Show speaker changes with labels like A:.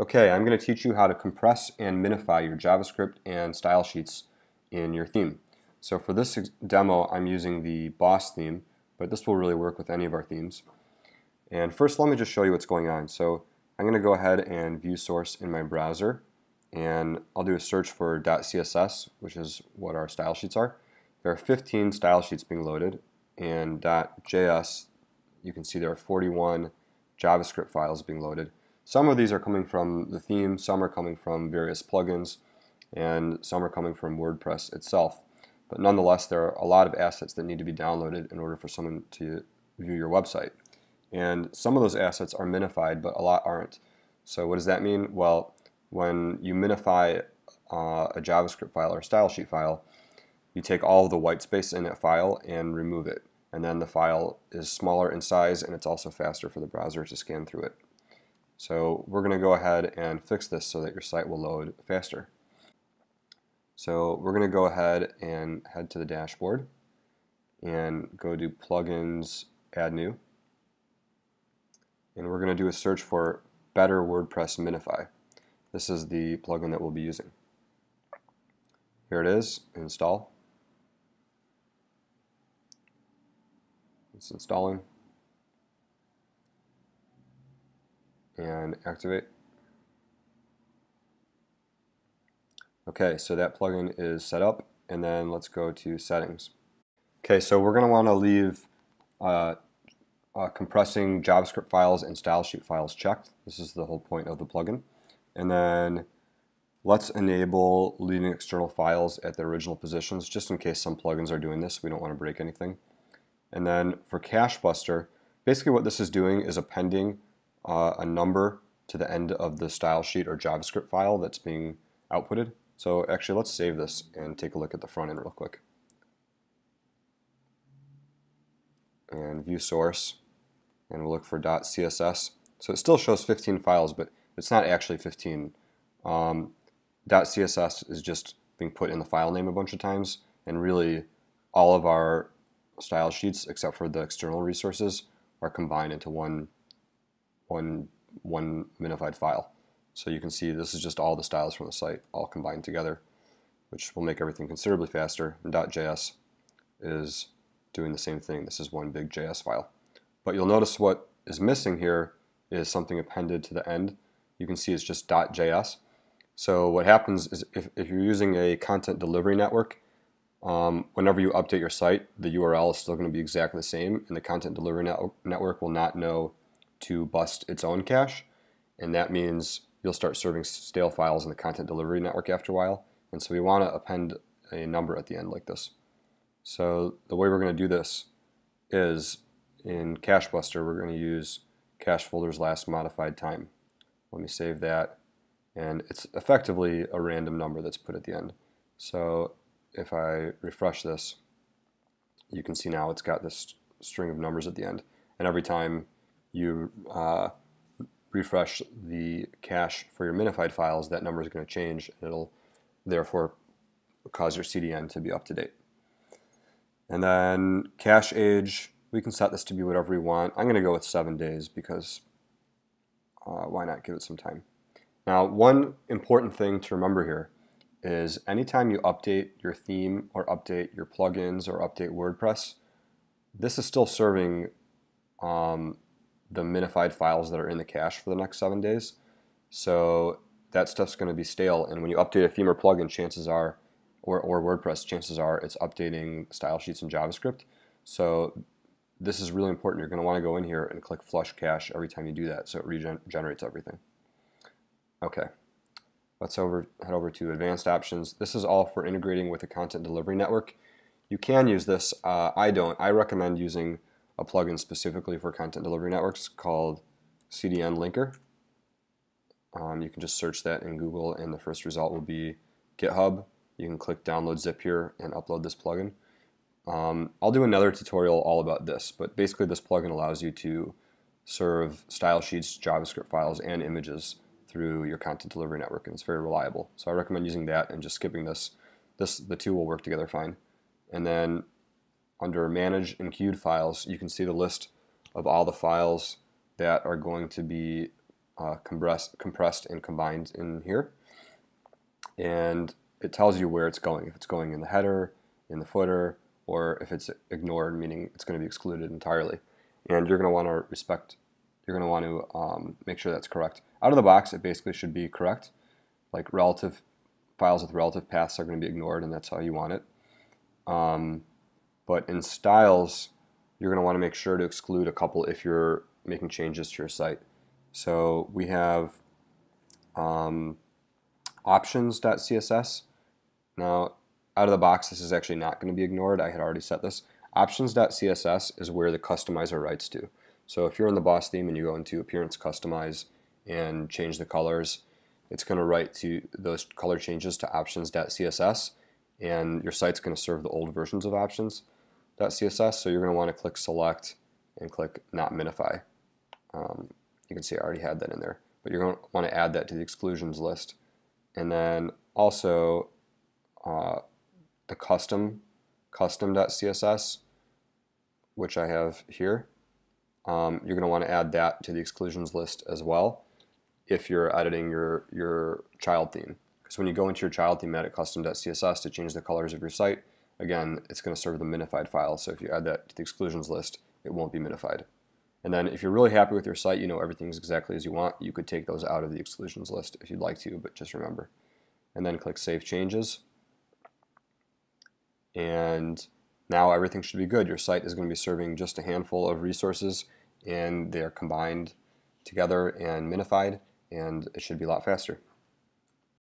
A: Okay, I'm going to teach you how to compress and minify your JavaScript and style sheets in your theme. So for this demo, I'm using the Boss theme, but this will really work with any of our themes. And first, let me just show you what's going on. So I'm going to go ahead and view source in my browser, and I'll do a search for .css, which is what our style sheets are. There are 15 style sheets being loaded, and .js, you can see there are 41 JavaScript files being loaded. Some of these are coming from the theme, some are coming from various plugins, and some are coming from WordPress itself. But nonetheless, there are a lot of assets that need to be downloaded in order for someone to view your website. And some of those assets are minified, but a lot aren't. So what does that mean? Well, when you minify uh, a JavaScript file or a style sheet file, you take all of the white space in that file and remove it. And then the file is smaller in size and it's also faster for the browser to scan through it. So we're going to go ahead and fix this so that your site will load faster. So we're going to go ahead and head to the dashboard and go to plugins, add new. And we're going to do a search for Better WordPress Minify. This is the plugin that we'll be using. Here it is, install. It's installing. And activate. Okay, so that plugin is set up, and then let's go to settings. Okay, so we're going to want to leave uh, uh, compressing JavaScript files and style sheet files checked. This is the whole point of the plugin. And then let's enable leaving external files at their original positions, just in case some plugins are doing this. We don't want to break anything. And then for Cache Buster, basically what this is doing is appending uh, a number to the end of the style sheet or JavaScript file that's being outputted. So actually let's save this and take a look at the front end real quick. And view source and we'll look for .css. So it still shows 15 files but it's not actually 15. Um, .css is just being put in the file name a bunch of times and really all of our style sheets except for the external resources are combined into one one, one minified file. So you can see this is just all the styles from the site all combined together, which will make everything considerably faster. And .js is doing the same thing. This is one big JS file. But you'll notice what is missing here is something appended to the end. You can see it's just .js. So what happens is if, if you're using a content delivery network, um, whenever you update your site, the URL is still going to be exactly the same, and the content delivery net network will not know to bust its own cache, and that means you'll start serving stale files in the content delivery network after a while. And so we want to append a number at the end like this. So the way we're going to do this is in Cache Buster, we're going to use cache folders last modified time. Let me save that. And it's effectively a random number that's put at the end. So if I refresh this, you can see now it's got this string of numbers at the end. And every time you uh, refresh the cache for your minified files, that number is going to change and it'll therefore cause your CDN to be up to date. And then cache age, we can set this to be whatever we want. I'm going to go with seven days because uh, why not give it some time. Now, one important thing to remember here is anytime you update your theme or update your plugins or update WordPress, this is still serving um, the minified files that are in the cache for the next seven days. So that stuff's going to be stale. And when you update a or plugin, chances are, or, or WordPress, chances are it's updating style sheets in JavaScript. So this is really important. You're going to want to go in here and click flush cache every time you do that so it regenerates everything. Okay, let's over, head over to advanced options. This is all for integrating with a content delivery network. You can use this. Uh, I don't. I recommend using a plugin specifically for content delivery networks called CDN Linker. Um, you can just search that in Google and the first result will be GitHub. You can click download zip here and upload this plugin. Um, I'll do another tutorial all about this, but basically this plugin allows you to serve style sheets, JavaScript files, and images through your content delivery network, and it's very reliable. So I recommend using that and just skipping this. This The two will work together fine. And then under manage enqueued files, you can see the list of all the files that are going to be uh, compressed, compressed and combined in here. And it tells you where it's going. If it's going in the header, in the footer, or if it's ignored, meaning it's going to be excluded entirely. And you're going to want to respect, you're going to want to um, make sure that's correct. Out of the box, it basically should be correct. Like relative files with relative paths are going to be ignored, and that's how you want it. Um, but in styles, you're going to want to make sure to exclude a couple if you're making changes to your site. So we have um, options.css. Now, out of the box, this is actually not going to be ignored. I had already set this. Options.css is where the customizer writes to. So if you're in the boss theme and you go into Appearance Customize and change the colors, it's going to write to those color changes to options.css and your site's going to serve the old versions of options.css. So you're going to want to click select and click not minify. Um, you can see I already had that in there, but you're going to want to add that to the exclusions list. And then also uh, the custom custom.css, which I have here. Um, you're going to want to add that to the exclusions list as well if you're editing your, your child theme. Because when you go into your child theme, edit custom.css to change the colors of your site, again, it's going to serve the minified file. So if you add that to the exclusions list, it won't be minified. And then if you're really happy with your site, you know everything's exactly as you want, you could take those out of the exclusions list if you'd like to, but just remember. And then click Save Changes. And now everything should be good. Your site is going to be serving just a handful of resources and they are combined together and minified and it should be a lot faster.